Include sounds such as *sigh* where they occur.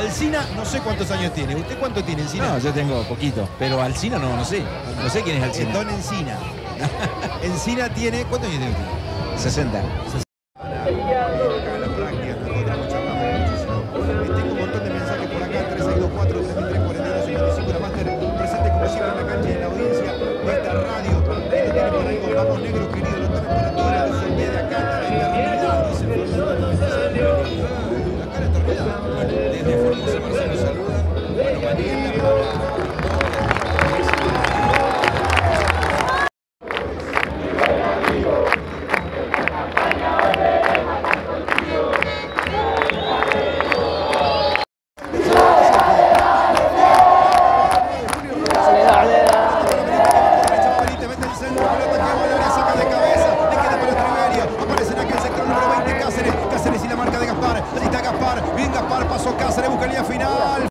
Alcina, no sé cuántos años tiene. ¿Usted cuánto tiene, Encina? No, yo tengo poquito. Pero Alcina no, no sé. No sé quién es Alcina. Don Encina. *laughs* Encina tiene... ¿Cuántos años tiene? 60. 60. localidad final.